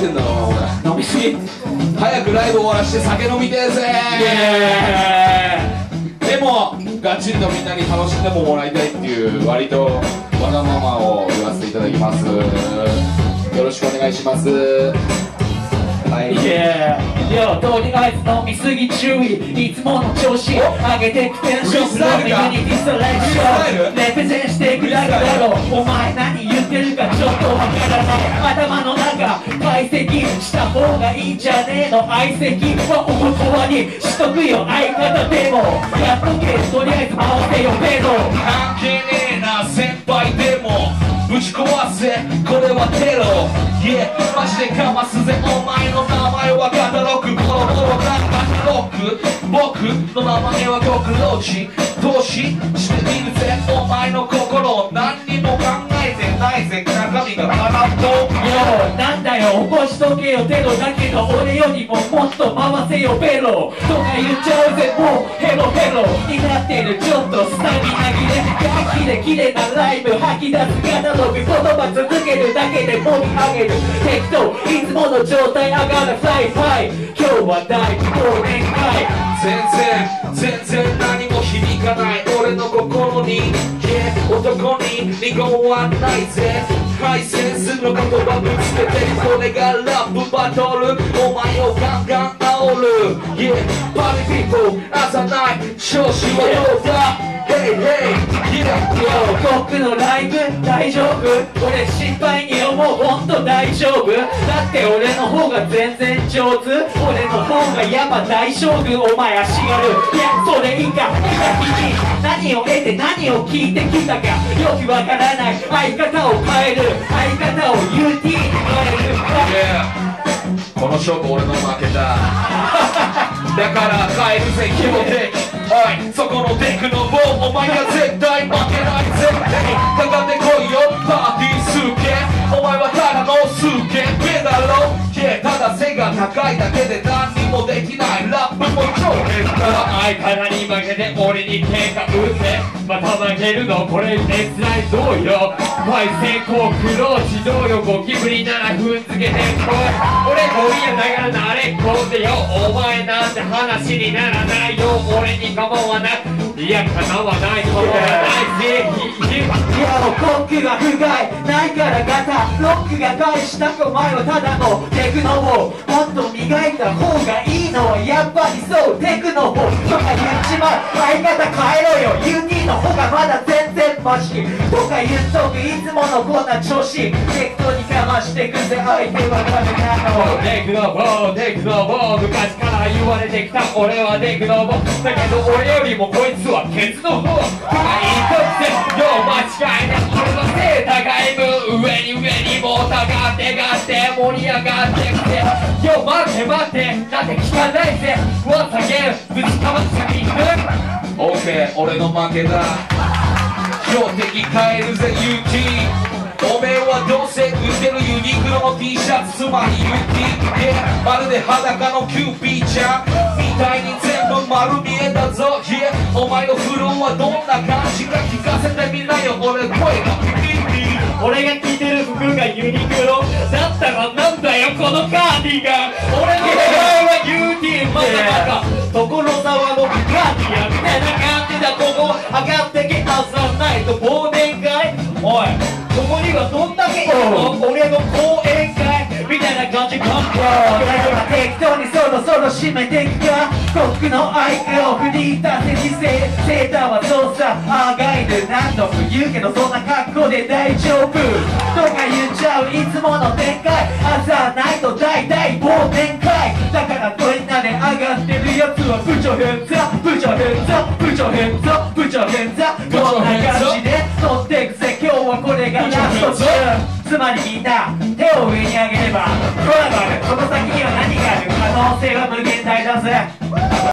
てんだろお前飲みすぎ早くライブ終わらして酒飲みてえぜでもガチンとみんなに楽しんでももらいたいっていう割とわがままを言わせていただきます。よろしくお願いします。はいイエーイよとりあえず飲みすぎ注意いつもの調子上げてくテンションースタイルかロビングにディストレクション。レペゼンしていくだけだろお前何言ってるかちょっとわからない。頭の中解析した方がいいんじゃねえの。相席はお言葉にしとくよ。相方でも。やっとけとりあえず回せよペド関係ねえな先輩でも。ぶち壊せこれはテロ。Yeah マジでかますぜお前の名前はカタログボロボロなカタログ僕の名前は極老地。投資してみるぜお前の心。何えてないぜ中身が空っぽよなんだよ起こしとけよ。テロだけど俺よりももっと回せよベロ。とか言っちゃうぜもうヘロヘロ。になってるちょっとスタミナ切れガキで綺麗なライブ吐き出すカタログ言葉続けるだけで盛り上げる適当いつもの状態上がるフライファイ今日は大忘年会。全然全然に二言はないぜハイセンスの言葉ぶつけてこれがラップバトル。お前をガンガン煽る。Yeah パリピーポー朝ない調子はどうだ Hey hey Yeah. よ僕のライブ大丈夫。俺心配に思う本当大丈夫。だって俺の方が全然上手。俺の方がやっぱ大将軍お前足軽いやそれいいか何を得て何を聞いてきたかよくわからない。相方を変える。相方を UT に変える。Yeah この勝負俺の負けだ。だから変えるぜ気もでおいそこのデクの棒お前が絶対負けない。ぜかかってこいよ。パーティースーケお前はただのスーケペだろ。Yeah ただ背が高いだけで何にもできない。ラップも超変だ相打ってまた負けるのこれ熱ないどうよパイ先行クローチどうよゴキブリなら踏んづけてこい俺ゴミやだからなれっこでよお前なんて話にならないよ俺に構わないいや構わないことはないぜいやもうコックが不甲斐ないからガタロックが返したくお前はただのテクノをもっと磨いた方がいいのやっぱりそうテクノをとか言っちまう相方変えろよ UT の方がまだ全然マシとか言っとくいつものこんな調子適当にかましてくぜ相手はダメなのデクノボーデクノボー昔から言われてきた俺はデクノボーだけど俺よりもこいつはケツの方とか言いとってよう間違いない俺の背高い分上に上にもうたがってがって盛り上がってきて待って待ってだって聞かないぜ。Once again ぶちかまってみる OK 俺の負けだ。標的変えるぜ UT おめえはどうせ売ってるユニクロの T シャツつまり UT でまるで裸のキューピーちゃん。みたいに全部丸見えだぞ。Yeah お前のフローはどんな感じか聞かせてみな Yo 俺声が。ピピピ俺が着てる服がユニクロのカーディガン俺の名前は UT まさまか所沢のカーディガンみたいな感じだここ上がってけ朝ないと忘年会。おいここにはどんだけいるの？俺の講演会。みたいな感じか。適当にそろそろ締めていくかコックのアイクを振り出せ姿勢セーターはそうさあがいる何度も言うけどそんな格好で大丈夫。とか言っちゃういつもの展開朝ないと大体忘年会。だからみんなで上がってるやつは部長変座部長変座部長変座部長変座こんな感じで乗ってくぜ今日はこれがラストチューンつまりみんな手を上に上げればドラがあるこの先には何がある可能性は無限大だぜ。